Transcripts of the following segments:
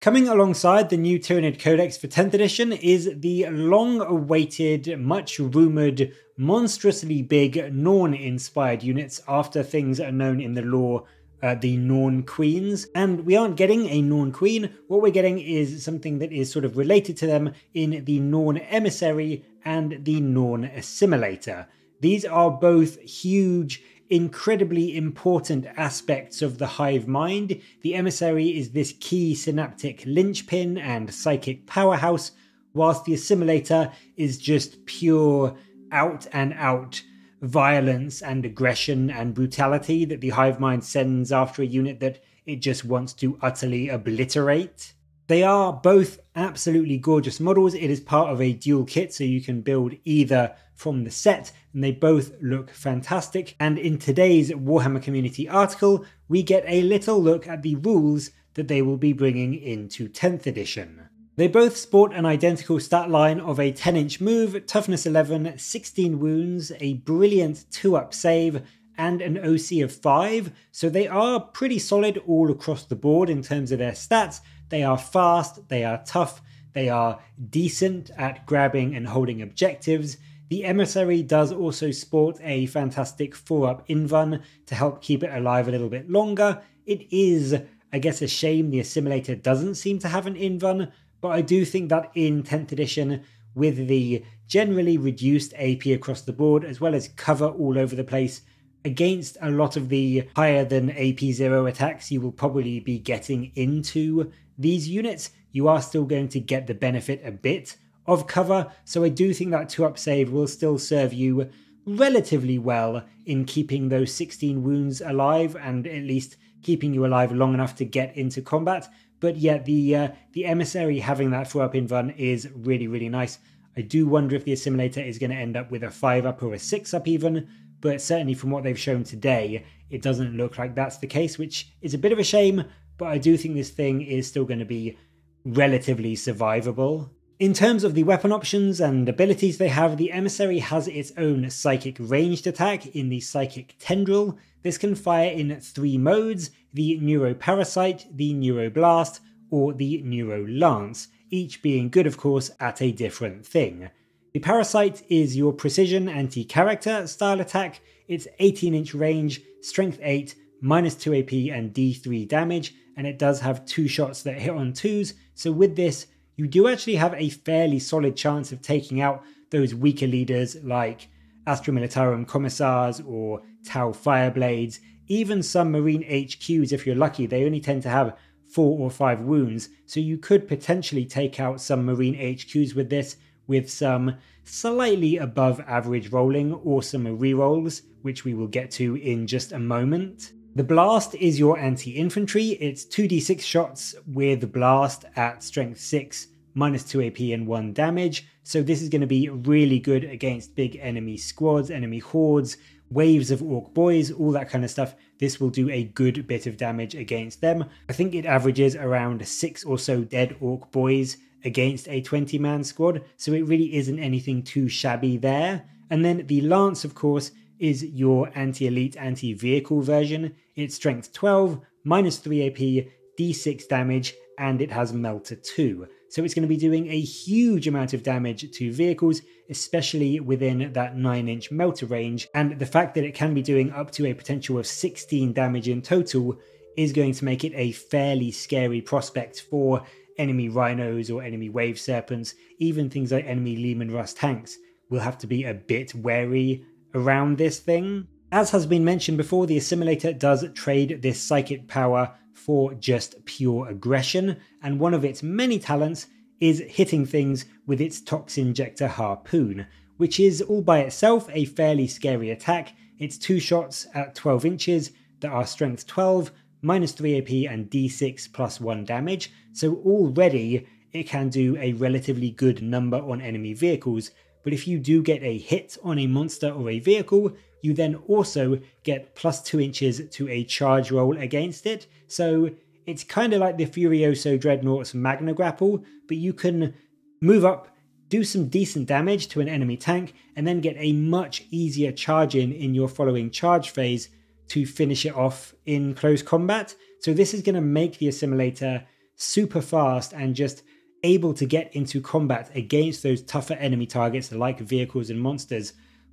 Coming alongside the new Tyranid Codex for 10th edition is the long awaited, much rumoured, monstrously big Norn inspired units after things are known in the lore uh, the Norn Queens. And we aren't getting a Norn Queen, what we're getting is something that is sort of related to them in the Norn Emissary and the Norn Assimilator. These are both huge, incredibly important aspects of the hive mind. The emissary is this key synaptic linchpin and psychic powerhouse, whilst the assimilator is just pure out and out violence and aggression and brutality that the hive mind sends after a unit that it just wants to utterly obliterate. They are both absolutely gorgeous models. It is part of a dual kit, so you can build either from the set, and they both look fantastic. And in today's Warhammer Community article, we get a little look at the rules that they will be bringing into 10th edition. They both sport an identical stat line of a 10 inch move, toughness 11, 16 wounds, a brilliant 2 up save, and an OC of 5, so they are pretty solid all across the board in terms of their stats, they are fast, they are tough, they are decent at grabbing and holding objectives. The Emissary does also sport a fantastic 4 up invuln to help keep it alive a little bit longer. It is, I guess, a shame the Assimilator doesn't seem to have an invuln, but I do think that in 10th edition, with the generally reduced AP across the board, as well as cover all over the place, against a lot of the higher than AP0 attacks you will probably be getting into these units, you are still going to get the benefit a bit of cover. So I do think that 2 up save will still serve you relatively well in keeping those 16 wounds alive and at least keeping you alive long enough to get into combat. But yet the uh, the emissary having that 4 up invuln is really really nice. I do wonder if the assimilator is going to end up with a 5 up or a 6 up even, but certainly from what they've shown today, it doesn't look like that's the case, which is a bit of a shame but I do think this thing is still going to be relatively survivable. In terms of the weapon options and abilities they have, the Emissary has its own psychic ranged attack in the Psychic Tendril. This can fire in three modes the Neuroparasite, the Neuroblast, or the Neurolance, each being good, of course, at a different thing. The Parasite is your precision anti character style attack, it's 18 inch range, strength 8, minus 2 AP and D3 damage, and it does have two shots that hit on twos. So with this, you do actually have a fairly solid chance of taking out those weaker leaders like Astra Militarum Commissars or Tau Fireblades, even some Marine HQs if you're lucky, they only tend to have four or five wounds, so you could potentially take out some Marine HQs with this with some slightly above average rolling or some rerolls, which we will get to in just a moment. The Blast is your anti infantry. It's 2d6 shots with Blast at strength 6, minus 2 AP and 1 damage. So, this is going to be really good against big enemy squads, enemy hordes, waves of orc boys, all that kind of stuff. This will do a good bit of damage against them. I think it averages around 6 or so dead orc boys against a 20 man squad, so it really isn't anything too shabby there. And then the Lance, of course, is your anti-elite anti-vehicle version. It's strength 12, minus 3 AP, d6 damage, and it has melter 2. So it's going to be doing a huge amount of damage to vehicles, especially within that 9 inch melter range. And the fact that it can be doing up to a potential of 16 damage in total is going to make it a fairly scary prospect for enemy rhinos or enemy wave serpents, even things like enemy Leman Russ tanks will have to be a bit wary around this thing. As has been mentioned before, the assimilator does trade this psychic power for just pure aggression, and one of its many talents is hitting things with its toxin injector harpoon, which is all by itself a fairly scary attack. It's two shots at 12 inches that are strength 12, minus 3 AP, and d6 plus 1 damage, so already it can do a relatively good number on enemy vehicles, but if you do get a hit on a monster or a vehicle, you then also get plus 2 inches to a charge roll against it. So it's kind of like the Furioso Dreadnought's Magna Grapple, but you can move up, do some decent damage to an enemy tank, and then get a much easier charge in in your following charge phase to finish it off in close combat. So this is going to make the Assimilator super fast and just able to get into combat against those tougher enemy targets like vehicles and monsters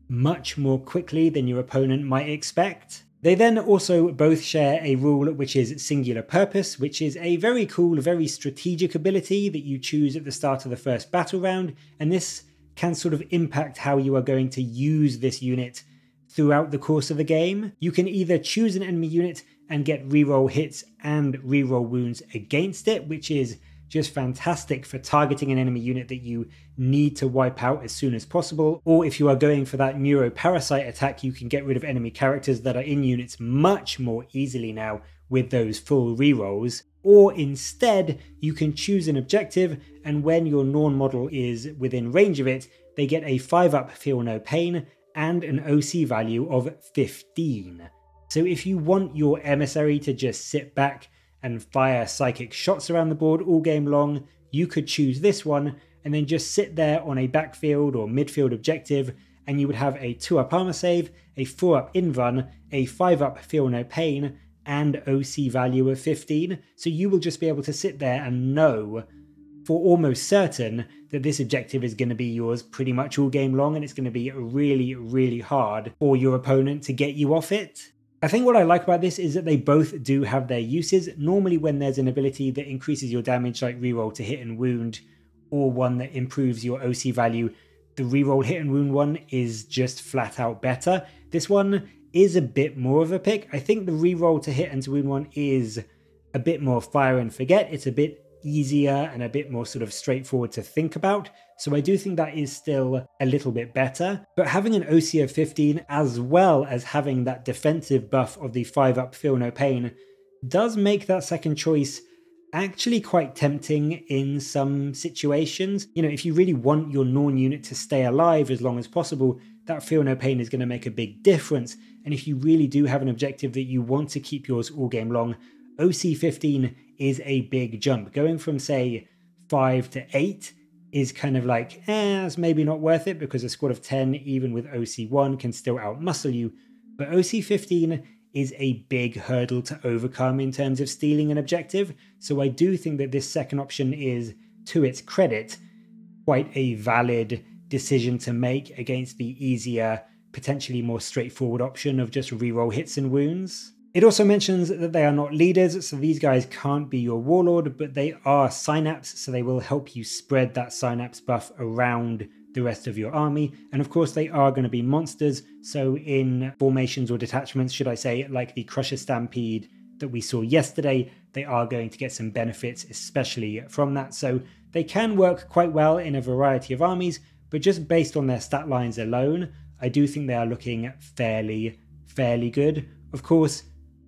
much more quickly than your opponent might expect. They then also both share a rule which is Singular Purpose, which is a very cool, very strategic ability that you choose at the start of the first battle round, and this can sort of impact how you are going to use this unit throughout the course of the game. You can either choose an enemy unit and get reroll hits and reroll wounds against it, which is just fantastic for targeting an enemy unit that you need to wipe out as soon as possible. Or if you are going for that neuroparasite attack, you can get rid of enemy characters that are in units much more easily now with those full rerolls. Or instead, you can choose an objective, and when your Norn model is within range of it, they get a 5 up Feel No Pain and an OC value of 15. So if you want your emissary to just sit back and fire psychic shots around the board all game long, you could choose this one and then just sit there on a backfield or midfield objective and you would have a 2 up armor save, a 4 up invuln, a 5 up feel no pain, and OC value of 15. So you will just be able to sit there and know for almost certain that this objective is going to be yours pretty much all game long and it's going to be really, really hard for your opponent to get you off it. I think what I like about this is that they both do have their uses. Normally, when there's an ability that increases your damage, like reroll to hit and wound, or one that improves your OC value, the reroll hit and wound one is just flat out better. This one is a bit more of a pick. I think the reroll to hit and to wound one is a bit more fire and forget. It's a bit easier and a bit more sort of straightforward to think about. So I do think that is still a little bit better. But having an OC of 15 as well as having that defensive buff of the 5 up Feel No Pain does make that second choice actually quite tempting in some situations. You know, if you really want your Norn unit to stay alive as long as possible, that Feel No Pain is going to make a big difference. And if you really do have an objective that you want to keep yours all game long, OC 15 is a big jump. Going from, say, 5 to 8 is kind of like, eh, it's maybe not worth it because a squad of 10, even with OC1, can still outmuscle you. But OC15 is a big hurdle to overcome in terms of stealing an objective. So I do think that this second option is, to its credit, quite a valid decision to make against the easier, potentially more straightforward option of just reroll hits and wounds. It also mentions that they are not leaders, so these guys can't be your warlord, but they are synapse, so they will help you spread that synapse buff around the rest of your army. And of course, they are going to be monsters, so in formations or detachments, should I say, like the Crusher Stampede that we saw yesterday, they are going to get some benefits, especially from that. So they can work quite well in a variety of armies, but just based on their stat lines alone, I do think they are looking fairly, fairly good. Of course,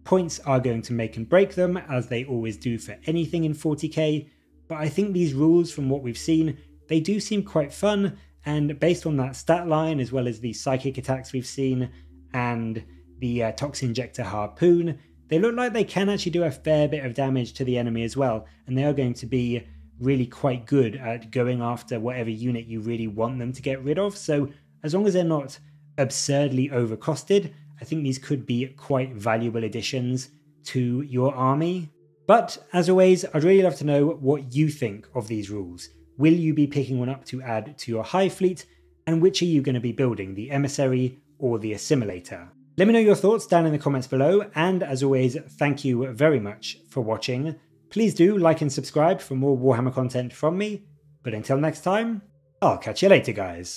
Points are going to make and break them, as they always do for anything in 40k, but I think these rules, from what we've seen, they do seem quite fun, and based on that stat line, as well as the psychic attacks we've seen, and the uh, Toxinjector Harpoon, they look like they can actually do a fair bit of damage to the enemy as well, and they are going to be really quite good at going after whatever unit you really want them to get rid of. So as long as they're not absurdly overcosted, I think these could be quite valuable additions to your army. But as always, I'd really love to know what you think of these rules. Will you be picking one up to add to your hive fleet? And which are you going to be building, the emissary or the assimilator? Let me know your thoughts down in the comments below, and as always, thank you very much for watching. Please do like and subscribe for more Warhammer content from me, but until next time, I'll catch you later, guys.